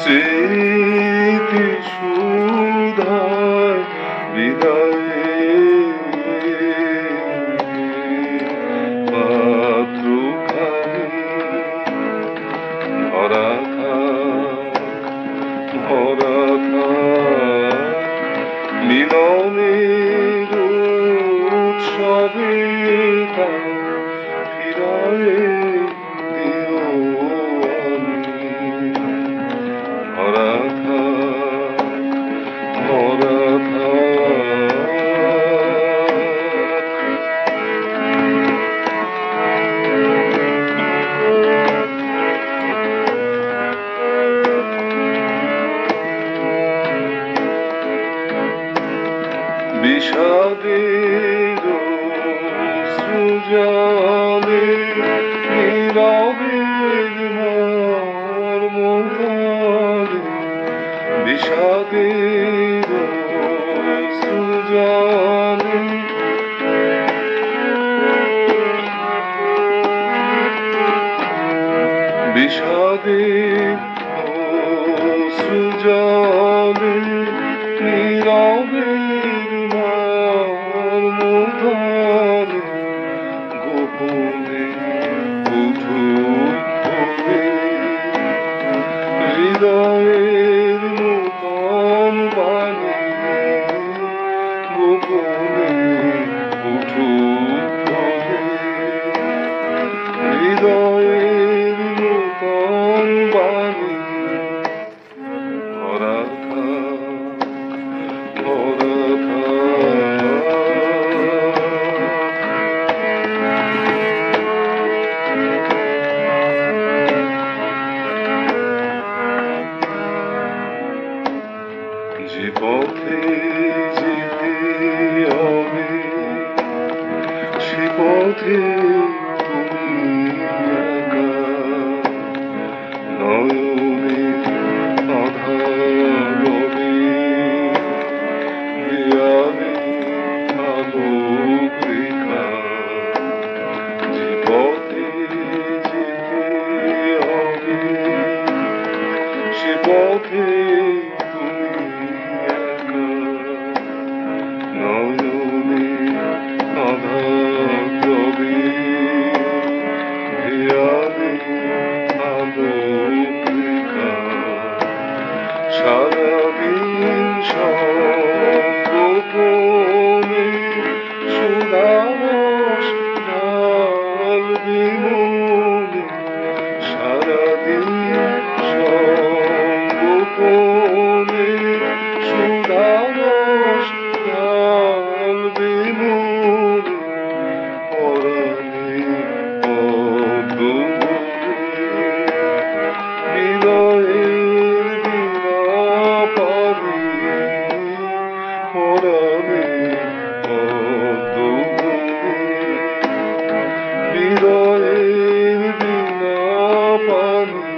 স্মৃতি সুধার বিদায় বিষাদের সৃজনে নীরবের মর্মকালে বিষাদের সৃজনে বিষাদের সৃজনে নীরবের olur ¡Oh, no! Hallelujah.